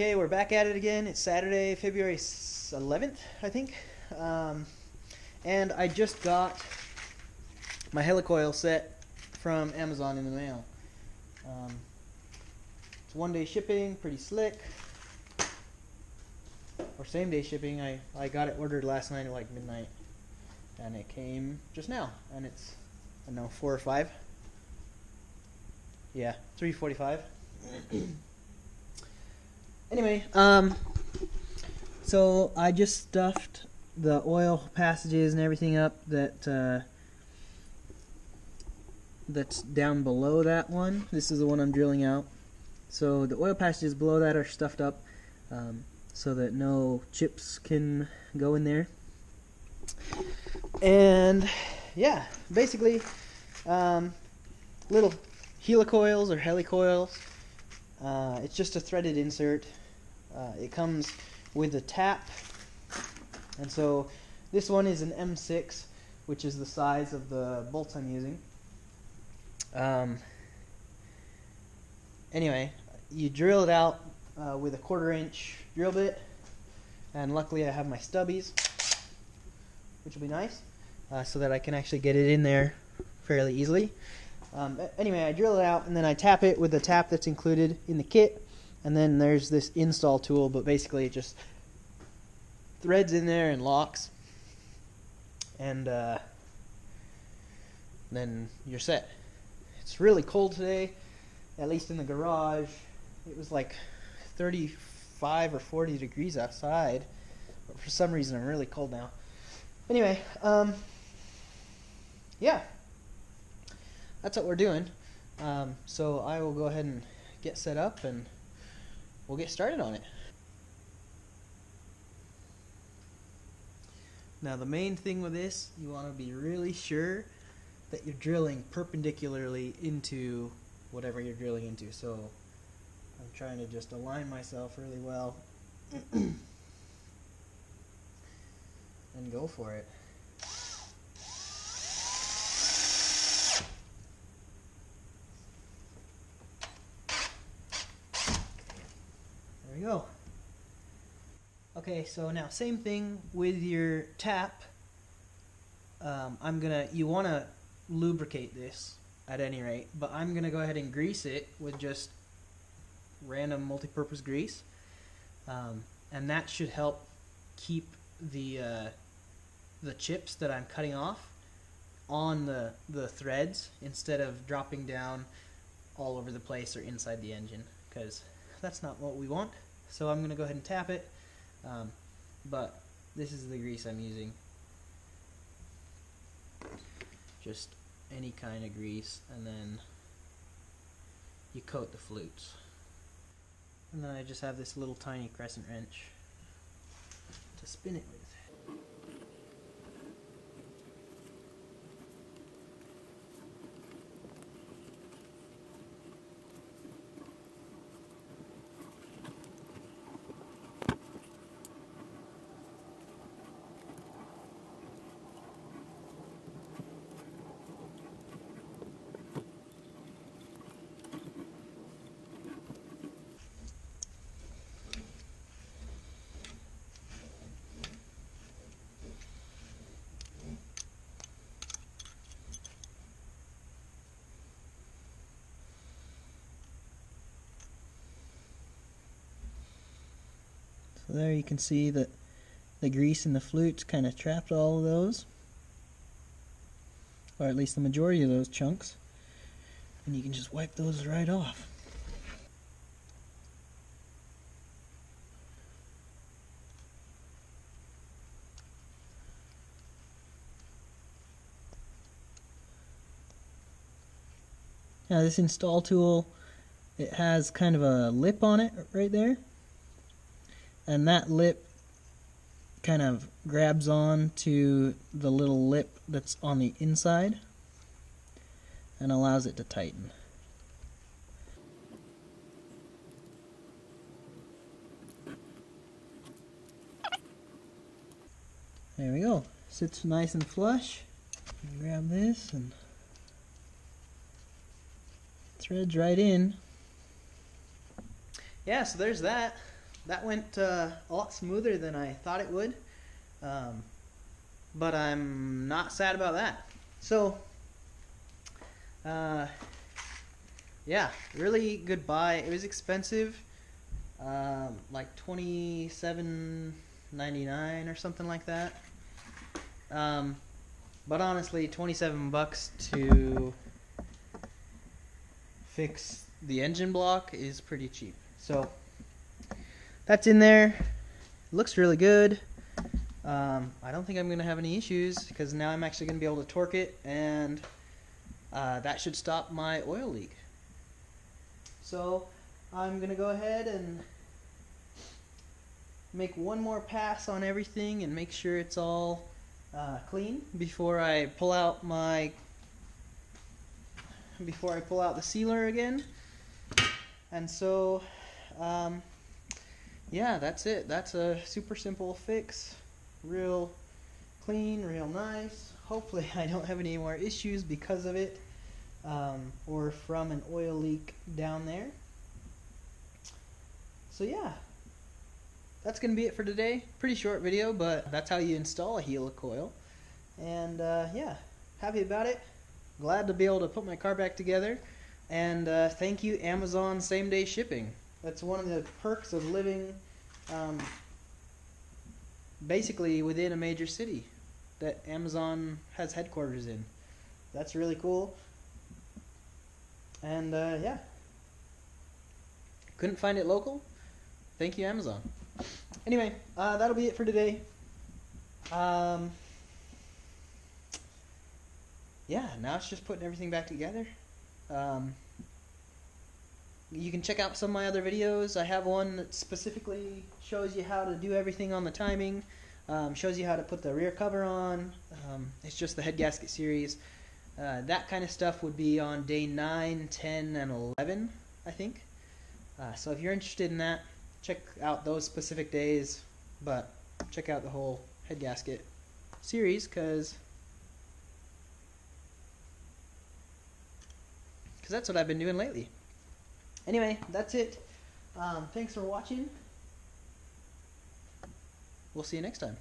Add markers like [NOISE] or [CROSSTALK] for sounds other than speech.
Okay, we're back at it again. It's Saturday, February 11th, I think. Um, and I just got my helicoil set from Amazon in the mail. Um, it's one day shipping, pretty slick. Or same day shipping. I, I got it ordered last night at like midnight. And it came just now. And it's, I don't know, 4 or 5. Yeah, 345. [CLEARS THROAT] anyway, um, so I just stuffed the oil passages and everything up that uh, that's down below that one. This is the one I'm drilling out. So the oil passages below that are stuffed up um, so that no chips can go in there. And yeah, basically, um, little helicoils or helicoils. Uh, it's just a threaded insert. Uh, it comes with a tap, and so this one is an M6, which is the size of the bolts I'm using. Um, anyway, you drill it out uh, with a quarter inch drill bit, and luckily I have my stubbies, which will be nice, uh, so that I can actually get it in there fairly easily. Um, anyway, I drill it out and then I tap it with the tap that's included in the kit. And then there's this install tool, but basically it just threads in there and locks. And uh, then you're set. It's really cold today, at least in the garage. It was like 35 or 40 degrees outside. But for some reason, I'm really cold now. Anyway, um, yeah that's what we're doing. Um, so I will go ahead and get set up and we'll get started on it. Now the main thing with this, you want to be really sure that you're drilling perpendicularly into whatever you're drilling into. So I'm trying to just align myself really well [CLEARS THROAT] and go for it. There we go. Okay, so now same thing with your tap. Um, I'm gonna, you want to lubricate this at any rate, but I'm gonna go ahead and grease it with just random multi-purpose grease, um, and that should help keep the uh, the chips that I'm cutting off on the the threads instead of dropping down all over the place or inside the engine because that's not what we want. So I'm going to go ahead and tap it. Um, but this is the grease I'm using. Just any kind of grease and then you coat the flutes. And then I just have this little tiny crescent wrench to spin it with. So there you can see that the grease in the flutes kind of trapped all of those, or at least the majority of those chunks, and you can just wipe those right off. Now this install tool, it has kind of a lip on it right there and that lip kind of grabs on to the little lip that's on the inside and allows it to tighten. There we go. Sits nice and flush. Grab this and threads right in. Yeah, so there's that. That went uh, a lot smoother than I thought it would. Um, but I'm not sad about that. So, uh, yeah, really good buy. It was expensive, um, like twenty seven ninety nine or something like that. Um, but honestly, twenty seven bucks to fix the engine block is pretty cheap. So that's in there. Looks really good. Um, I don't think I'm going to have any issues because now I'm actually going to be able to torque it and uh, that should stop my oil leak. So I'm going to go ahead and make one more pass on everything and make sure it's all uh, clean before I pull out my before I pull out the sealer again. And so, um, yeah, that's it. That's a super simple fix. Real clean, real nice. Hopefully, [LAUGHS] I don't have any more issues because of it um, or from an oil leak down there. So, yeah, that's going to be it for today. Pretty short video, but that's how you install a helicoil. And uh, yeah, happy about it. Glad to be able to put my car back together. And uh, thank you, Amazon same day shipping. That's one of the perks of living um, basically within a major city that Amazon has headquarters in. That's really cool. And uh, yeah, couldn't find it local. Thank you, Amazon. Anyway, uh, that'll be it for today. Um, yeah, now it's just putting everything back together. Um, you can check out some of my other videos. I have one that specifically shows you how to do everything on the timing, um, shows you how to put the rear cover on. Um, it's just the head gasket series. Uh, that kind of stuff would be on day 9, 10, and 11, I think. Uh, so if you're interested in that, check out those specific days, but check out the whole head gasket series because because that's what I've been doing lately. Anyway, that's it. Um, thanks for watching. We'll see you next time.